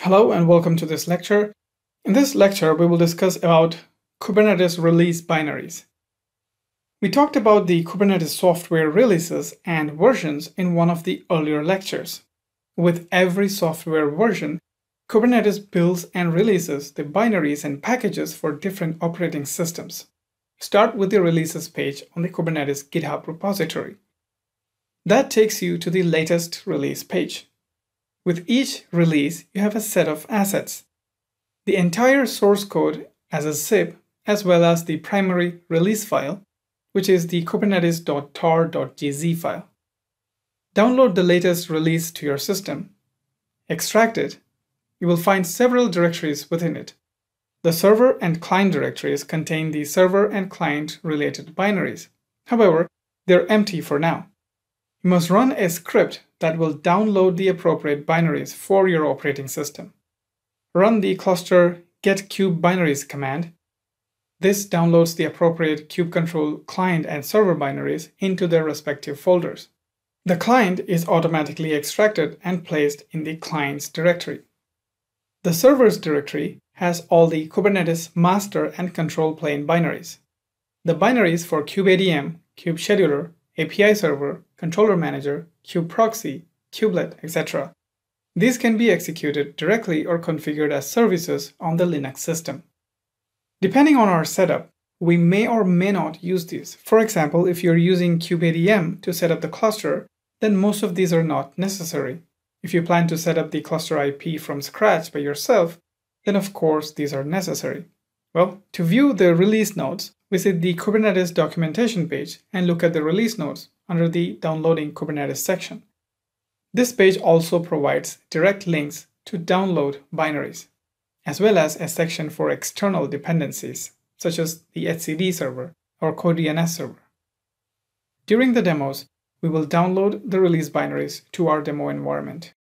Hello and welcome to this lecture. In this lecture, we will discuss about Kubernetes release binaries. We talked about the Kubernetes software releases and versions in one of the earlier lectures. With every software version, Kubernetes builds and releases the binaries and packages for different operating systems. Start with the releases page on the Kubernetes GitHub repository. That takes you to the latest release page. With each release, you have a set of assets. The entire source code as a zip, as well as the primary release file, which is the kubernetes.tar.gz file. Download the latest release to your system. Extract it. You will find several directories within it. The server and client directories contain the server and client related binaries. However, they're empty for now. You must run a script that will download the appropriate binaries for your operating system. Run the cluster get_kube_binaries command. This downloads the appropriate kubectl client and server binaries into their respective folders. The client is automatically extracted and placed in the client's directory. The server's directory has all the Kubernetes master and control plane binaries. The binaries for kubeadm, kubescheduler, API server, controller manager, kubeproxy, kubelet, etc. These can be executed directly or configured as services on the Linux system. Depending on our setup, we may or may not use these. For example, if you're using kubeadm to set up the cluster, then most of these are not necessary. If you plan to set up the cluster IP from scratch by yourself, then of course these are necessary. Well, to view the release notes, visit the Kubernetes documentation page and look at the release notes under the Downloading Kubernetes section. This page also provides direct links to download binaries, as well as a section for external dependencies, such as the etcd server or CoreDNS server. During the demos, we will download the release binaries to our demo environment.